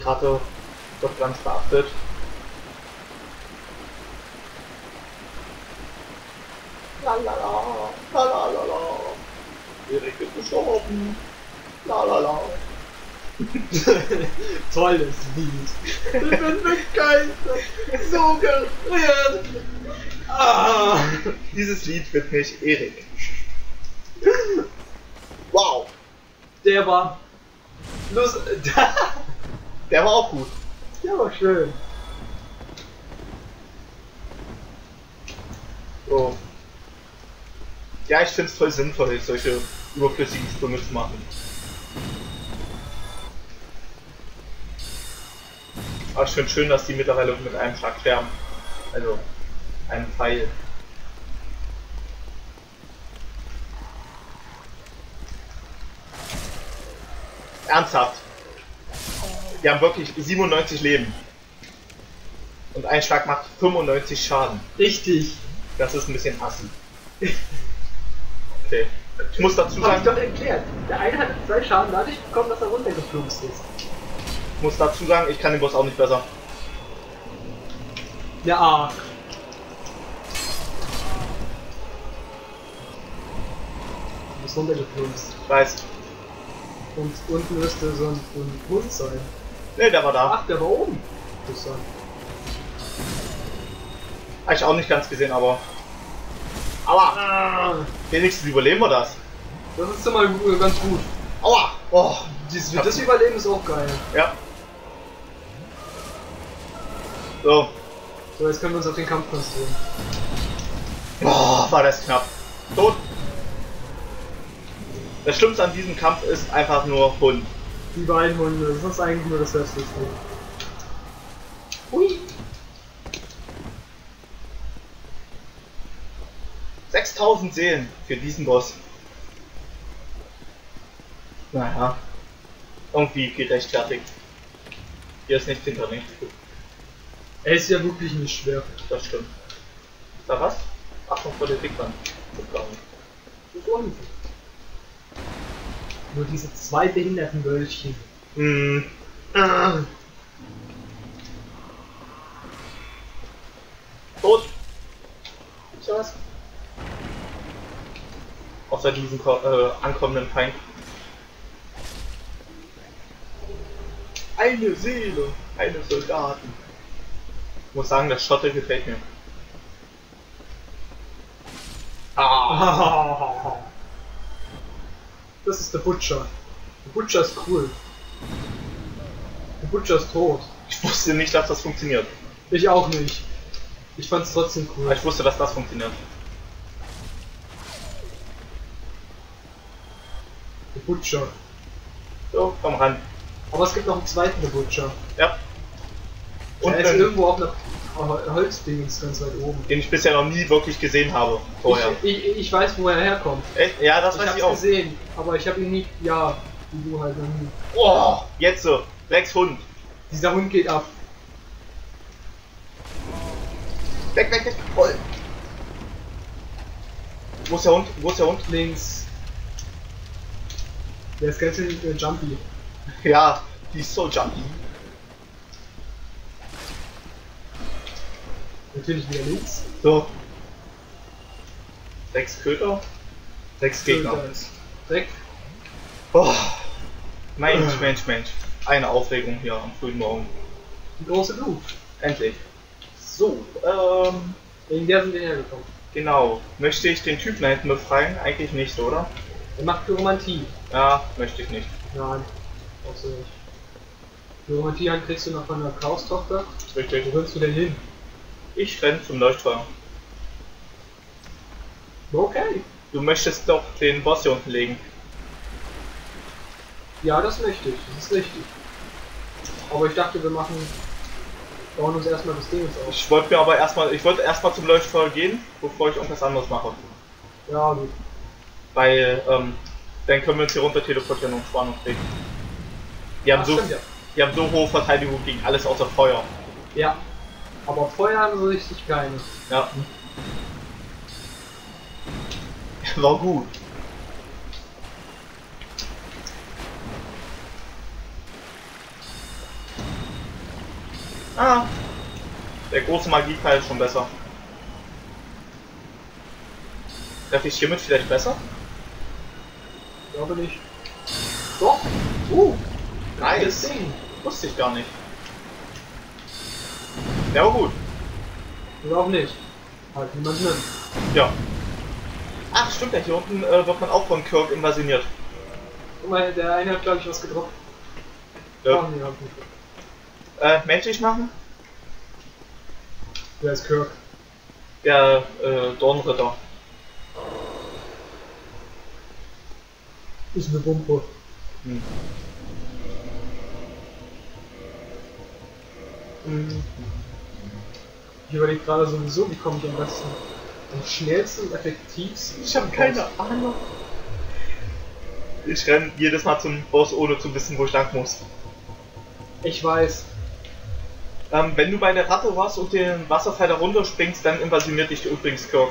die Ratte doch ganz beachtet. Lalala, lalala. Erik ist gestorben. Lalala. Tolles Lied. Ich bin begeistert. So gerührt. Ah, dieses Lied wird mich Erik. Wow. Der war. Lust Der war auch gut. Der war schön. So. Ja, ich finde es voll sinnvoll, solche überflüssigen Sprünge zu machen. Aber ich finde schön, dass die mittlerweile mit einem Schlag sterben. Also, einem Pfeil. Ernsthaft. Wir haben wirklich 97 Leben. Und ein Schlag macht 95 Schaden. Richtig. Das ist ein bisschen assi. Okay. Ich muss dazu Hab ich sagen, doch erklärt. Der eine hat zwei Schaden dadurch bekommen, dass er runtergeplumpst ist. ich muss dazu sagen, ich kann den Boss auch nicht besser. Ja, ah. Du bist runtergeplumpst. Ich weiß. Und unten müsste so ein, so ein Hund sein. Ne, der war da. Ach, der war oben. Interessant. Hab ich auch nicht ganz gesehen, aber. Aua! Ah, Wenigstens überleben wir das. das ist immer ganz gut. Aua! Oh! Dieses, das Überleben ist auch geil. Ja. So. So, jetzt können wir uns auf den Kampf konzentrieren. Oh, war das knapp. Tot. Das Schlimmste an diesem Kampf ist einfach nur Hund. Die beiden Hunde, das ist eigentlich nur das Hässlichste. Hui! 6000 Seelen für diesen Boss. Naja. Irgendwie gerechtfertigt. Hier ist nichts hinter nichts. Er ist ja wirklich nicht schwer. Das stimmt. Da was? Achtung vor der Bigwand. Und nur diese zwei behinderten Wölkchen. Hm. Ah. Tot. Da was? Außer diesen ko- äh, ankommenden Feind. Eine Seele, eine Soldaten. Ich muss sagen, das Schotte gefällt mir. Ah. Das ist der Butcher. Der Butcher ist cool. Der Butcher ist tot. Ich wusste nicht, dass das funktioniert. Ich auch nicht. Ich fand's trotzdem Aber cool. ich wusste, dass das funktioniert. Der Butcher. So, komm ran. Aber es gibt noch einen zweiten der Butcher. Ja. Und Und er ist irgendwo auf einer Hol- Holzdingens ganz weit oben. den ich bisher noch nie wirklich gesehen habe. Vorher. Ich, ich, ich weiß, wo er herkommt. Echt? Ja, das Ich weiß ich auch. gesehen, aber ich habe ihn nie. Ja, wie du halt noch nie. Oh, jetzt so. Rex Hund. Dieser Hund geht ab. Weg, weg, weg. Voll. Wo ist der Hund? Wo ist der Hund? Links. Der ist ganz schön äh, jumpy. Ja, die ist so jumpy. Natürlich wieder links. So. Sechs Köter. Sechs Gegner. Dreck. Oh. Mensch, Mensch, Mensch. Eine Aufregung hier am frühen Morgen. Die große Blut. Endlich. So, ähm, Wegen der sind wir hergekommen. genau. Möchte ich den Typen da hinten befreien? Eigentlich nicht, oder? Er macht Pyromantie. Ja, möchte ich nicht. Nein. Brauchst du nicht. Pyromantie kriegst du noch von der Klaus-Tochter. Richtig. Wo willst du denn hin? Ich renn zum Leuchtfeuer. Okay. Du möchtest doch den Boss hier unten legen. Ja, das möchte ich. Das ist richtig. Aber ich dachte, wir machen. bauen uns erstmal das Ding auf. Ich wollte mir aber erstmal, ich wollte erstmal zum Leuchtfeuer gehen, bevor ich irgendwas anderes mache. Ja, gut. Weil, ähm, dann können wir uns hier runter teleportieren und Spannung kriegen. Die haben, Ach, so, stimmt, ja. die haben so hohe Verteidigung gegen alles außer Feuer. Ja. Aber Feuer haben sie richtig keine. Ja. War gut. Ah, der große Magiepfeil ist schon besser. Darf ich hiermit vielleicht besser? Glaube nicht. Doch. Uh, nice. Ding. Wusste ich gar nicht. Ja, aber gut. Oder auch nicht. Halt niemand nimmt. Ja. Ach, stimmt ja, hier unten äh, wird man auch von Kirk invasioniert. Guck mal, der eine hat glaube ich was gedroppt. Ja. Oh. Äh, menschlich machen? Wer ist Kirk? Der äh, Dornritter. Ist eine Pumpe. Hm. Mhm. Ich überlege gerade sowieso, wie komme ich am besten, am schnellsten und effektivsten. Ich habe keine Ahnung. Ich renn jedes Mal zum Boss, ohne zu wissen, wo ich lang muss. Ich weiß. Ähm, wenn du bei der Ratte warst und den Wasserfall da runterspringst, dann invasioniert dich übrigens Kirk.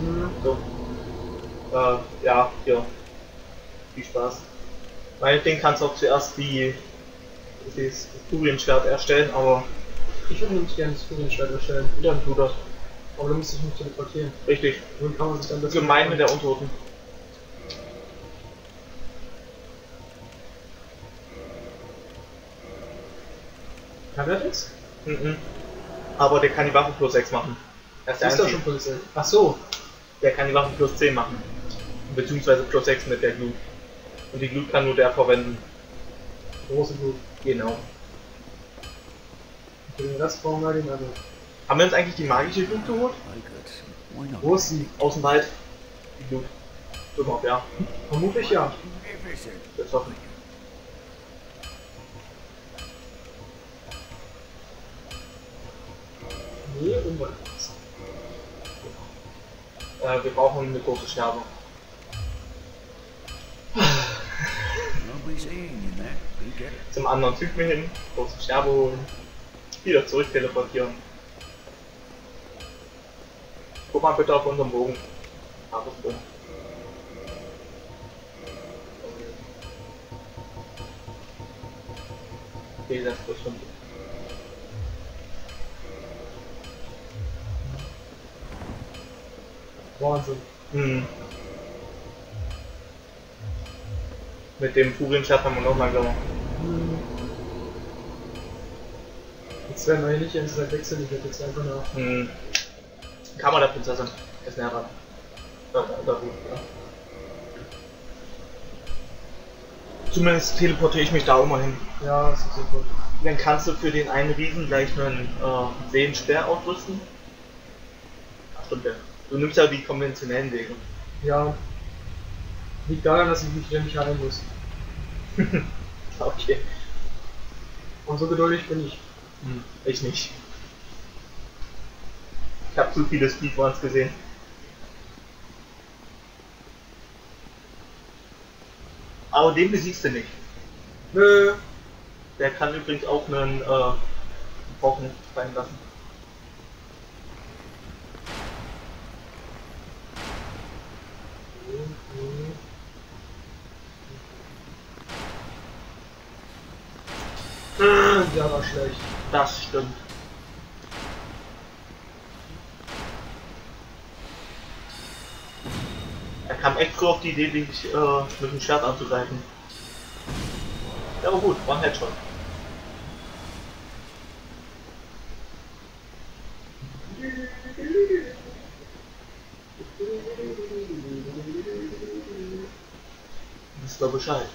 Mhm. So. Äh, ja, hier. Viel Spaß. Meinetwegen kannst du auch zuerst die das Furienschwert erstellen, aber Ich würde nämlich gerne das Furienschwert erstellen. dann tu das. Aber dann müsste ich mich teleportieren. Richtig. Dann kann man sich dann das. Gemeine der Untoten. Kann er das? Mhm. Aber der kann die Waffe plus 6 machen. Er ist der Ist doch schon Polizei. Ach so. Der kann die Waffe plus 10 machen. Beziehungsweise plus 6 mit der Glut. Und die Glut kann nur der verwenden. Große Blut. Genau. Für den Rest brauchen wir den anderen. Haben wir uns eigentlich die magische Glut geholt? Wo ist sie? Aus dem Wald. Die Glut. Immer, ja. Vermutlich ja. Das hoffen. Nee, Umwelt. Äh, wir brauchen eine große Scherbe. Zum anderen Typ mir hin, große Scherbe holen. Wieder zurück teleportieren. Guck mal bitte auf unseren Bogen. Tagesbogen. Okay, das ist schon. Wahnsinn. Hm. Mit dem Furienschaf haben wir noch langsamer. Hm. Jetzt werden wir hier nicht Zeit wechseln, ich werde jetzt einfach nach. Hm. Kammer der Prinzessin. Ist näher dran. Da, da, da. Zumindest teleportiere ich mich da immer hin. Ja, das ist super. Dann kannst du für den einen Riesen gleich einen äh, Seelensperr ausrüsten. Ach stimmt ja. Du nimmst ja die konventionellen Wege. Ja. Liegt daran, dass ich mich wieder nicht heilen muss. Okay. Und so geduldig bin ich. Hm, ich nicht. Ich habe zu viele Speedruns gesehen. Aber den besiegst du nicht. Nö. Der kann übrigens auch einen äh, Brocken fallen lassen. Der war schlecht. Das stimmt. Er kam extra auf die Idee, dich äh, mit dem Schwert anzugreifen. Ja, aber gut, war ein Headshot. Wisst ihr Bescheid?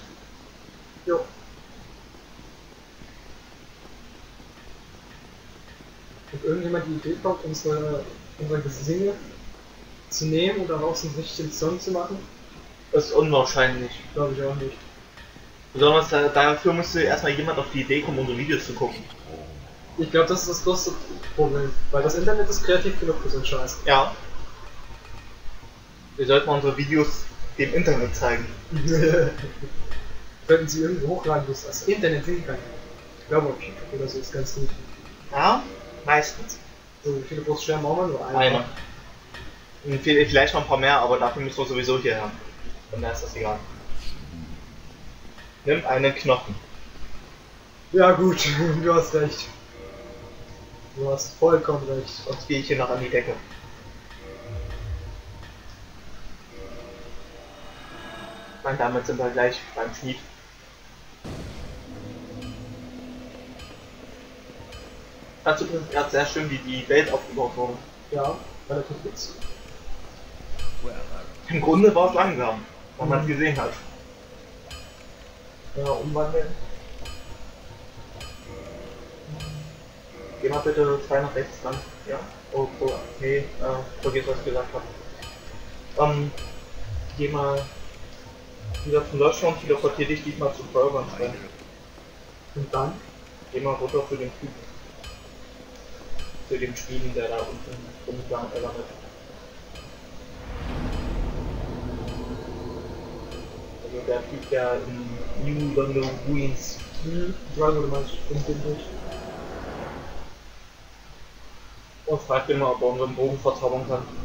Jo. Irgendjemand die Idee kommt, unsere, unsere Gesinge zu nehmen und daraus einen richtigen Song zu machen? Das ist unwahrscheinlich. Glaube ich auch nicht. Besonders da, dafür müsste erstmal jemand auf die Idee kommen, unsere Videos zu gucken. Ich glaube, das ist das größte Problem. Weil das Internet ist kreativ genug für so einen Scheiß. Ja. Wir sollten unsere Videos dem Internet zeigen. Könnten sie irgendwo hochladen, wo es das Internet sehen kann. Ich glaube, oder so ist ganz gut. Ja, meistens. So, wie viele große Scherben brauchen wir? Nur eine. Einer. Und viel- Vielleicht noch ein paar mehr, aber dafür müssen wir sowieso hierher. Von daher ist das egal. Nimm einen Knochen. Ja, gut, du hast recht. Du hast vollkommen recht. Sonst gehe ich hier noch an die Decke. Ich meine, damit sind wir gleich beim Schmied. Fand übrigens gerade sehr schön, wie die Welt aufgebaut wurde. Ja, relativ fix. Im Grunde war es langsam, wenn man es Mhm. gesehen hat. Ja, umwandeln. Geh mal bitte zwei nach rechts ran. Ja? Oh, oh nee, äh, vergiss, was ich gesagt habe. Ähm, geh mal wieder zum Deutschland, teleportier dich diesmal zum Feuerwehrstein. Und dann? Geh mal runter für den Typ. Für den Schmieden, der da unten rumgegangen landet. Also der Typ, der in New London meinst. Ich bin durch. Und fragt mal, ob er unseren Bogen verzaubern kann.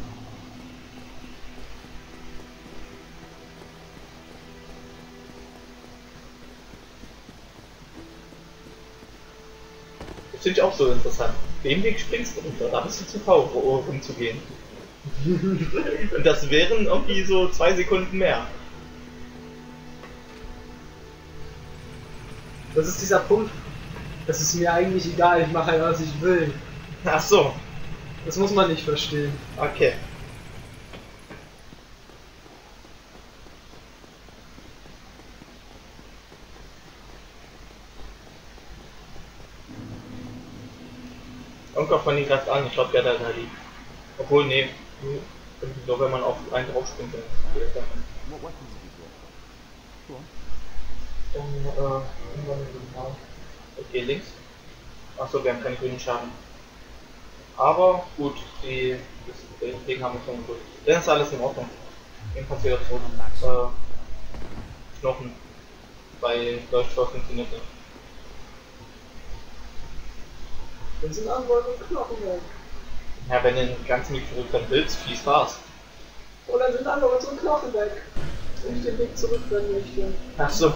Finde ich auch so interessant. Den Weg springst du runter, da bist du zu faul, um rumzugehen. Und das wären irgendwie so zwei Sekunden mehr. Das ist dieser Punkt. Das ist mir eigentlich egal, ich mache halt, was ich will. Ach so, Das muss man nicht verstehen. okay. Irgendwann von ihn greift an, ich glaube der da da liegt. Obwohl, nee, nee, nur wenn man auf einen dann What weapons have you got? Dann, äh, irgendwann in den Tag. Okay, links. Achso, wir haben keinen grünen Schaden. Aber gut, die, das, den Ding haben wir schon gut. Dann ist alles in Ordnung. Du wieder zurück. Äh, Knochen. Bei Leuchtstoff funktioniert nicht. Dann sind Antworten und Knochen weg. Ja, wenn du den ganzen Weg zurück dann willst, viel Spaß. Und dann sind alle unsere Knochen weg. Wenn ich den Weg zurückrennen möchte. Achso.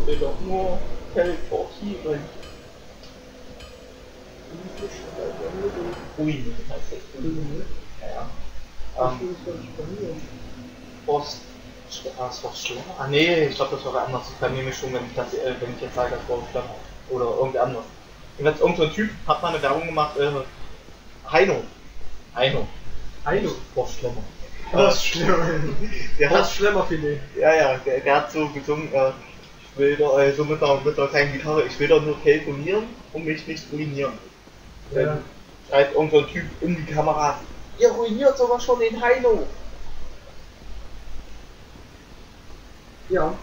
Ich will doch nur teleportieren. Ui, heißt das. Mhm. Ja, ja. Ich Will es mir. Post. Ah. Ah, nee, ich glaube, das war anders. Ich kann nämlich schon, wenn ich, das, äh, wenn ich jetzt sage, das war schlimmer. Oder irgendwer anders. Und jetzt irgend so ein Typ hat mal eine Werbung gemacht, äh, Heino. Heino. Heino. Boah, schlimmer. Was schlimmer. Der hat, Was schlimmer Filet. ja, ja, der, der hat so gesungen, äh, ich will doch, äh, so mit einer, mit einer kleinen Gitarre, ich will doch nur telefonieren und mich nicht ruinieren. Ja. Dann schreit irgend so ein Typ in die Kamera, ihr ruiniert sogar schon den Heino. Ja.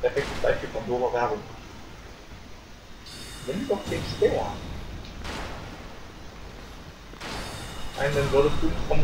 Perfektes Beispiel von dober Werbung. Nimm doch den Speer. Nein, dann würdest du vom